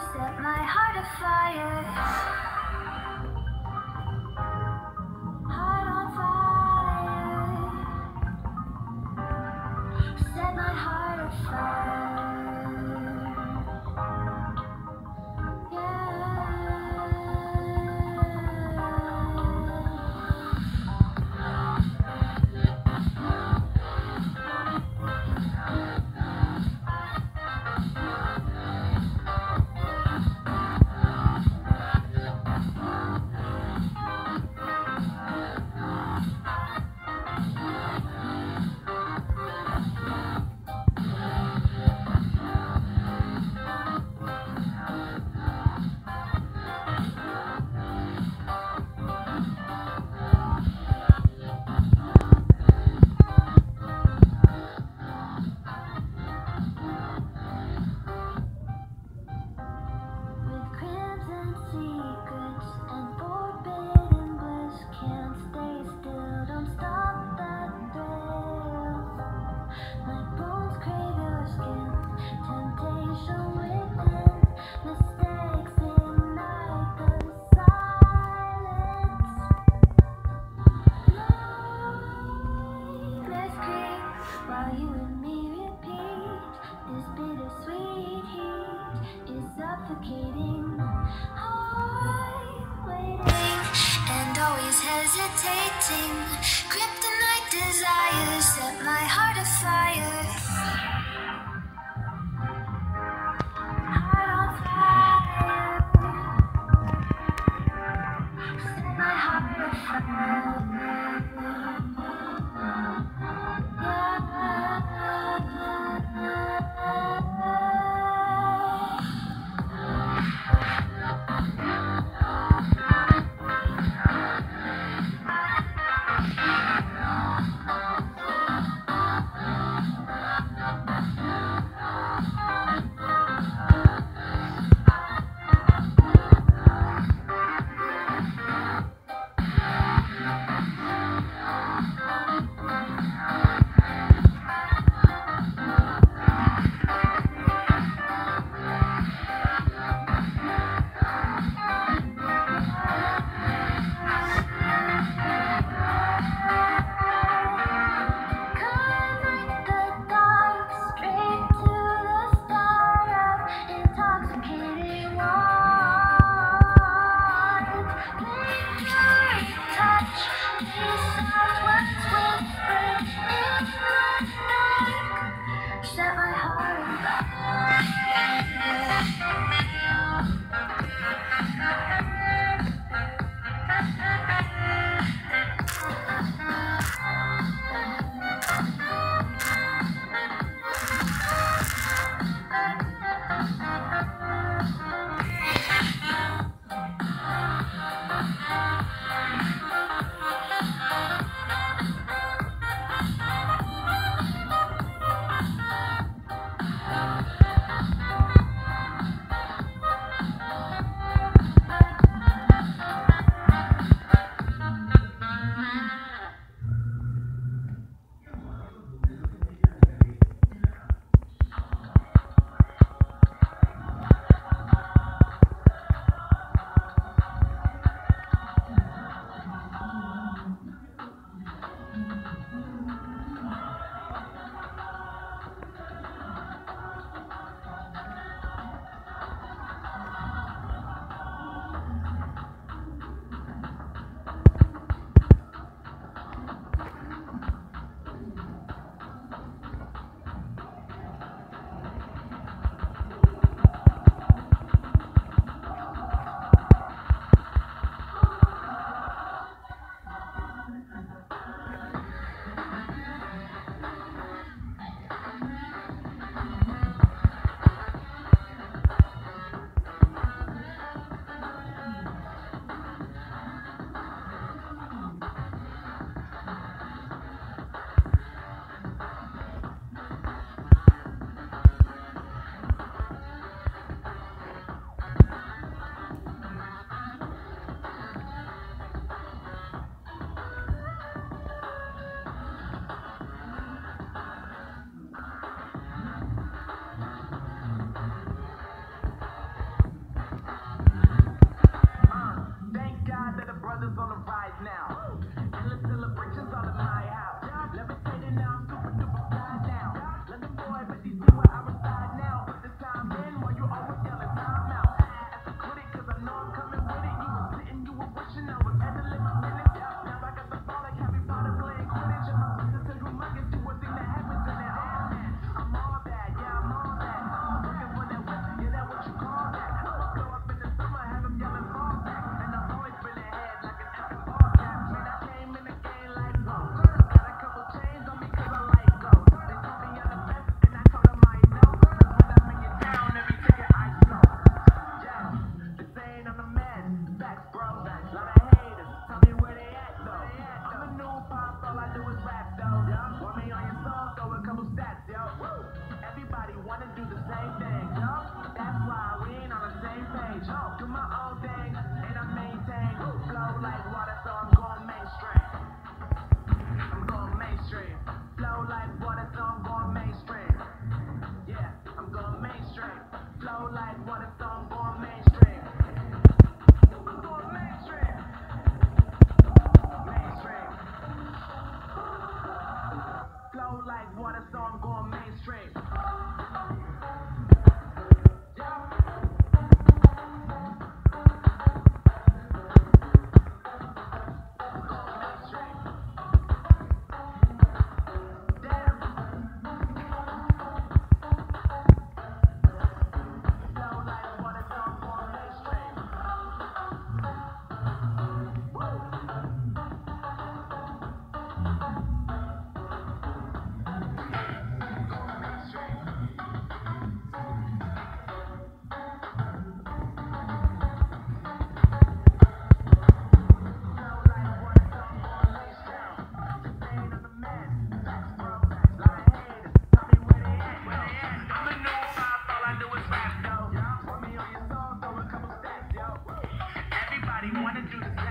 set my heart afire. Set my heart afire. I'm oh, waiting and always hesitating. Thank you.